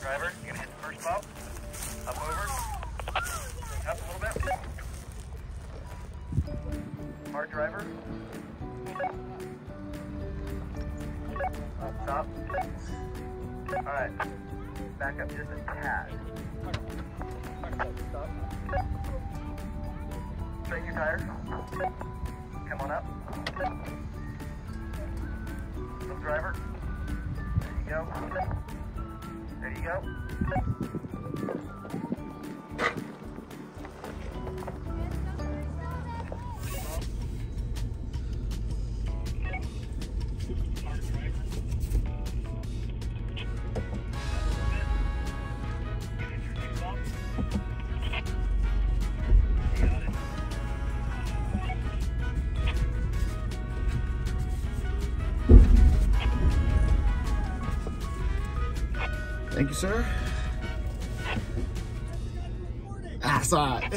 Driver, you're gonna hit the first bump. Up over. Up a little bit. Hard driver. Up top. All right, back up just a tad. Straighten your tires. Come on up. Little driver. There you go. There you go. Thank you, sir. Ah, saw it.